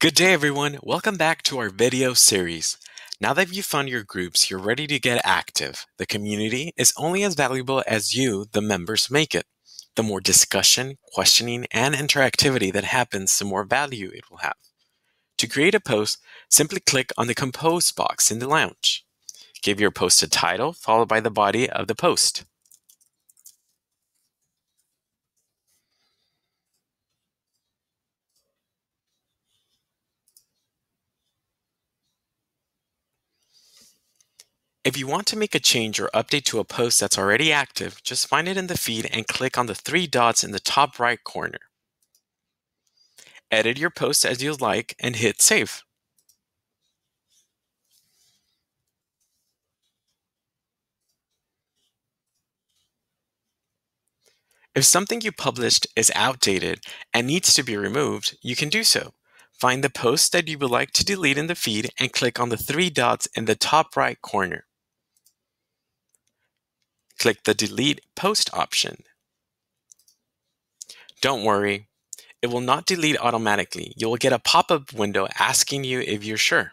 Good day, everyone. Welcome back to our video series. Now that you've found your groups, you're ready to get active. The community is only as valuable as you, the members, make it. The more discussion, questioning, and interactivity that happens, the more value it will have. To create a post, simply click on the Compose box in the Lounge. Give your post a title, followed by the body of the post. If you want to make a change or update to a post that's already active, just find it in the feed and click on the three dots in the top right corner. Edit your post as you like and hit save. If something you published is outdated and needs to be removed, you can do so. Find the post that you would like to delete in the feed and click on the three dots in the top right corner. Click the Delete Post option. Don't worry, it will not delete automatically. You will get a pop-up window asking you if you're sure.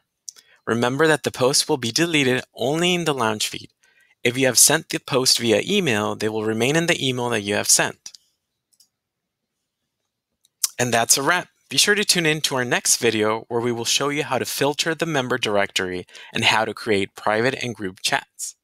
Remember that the post will be deleted only in the Lounge feed. If you have sent the post via email, they will remain in the email that you have sent. And that's a wrap. Be sure to tune in to our next video where we will show you how to filter the member directory and how to create private and group chats.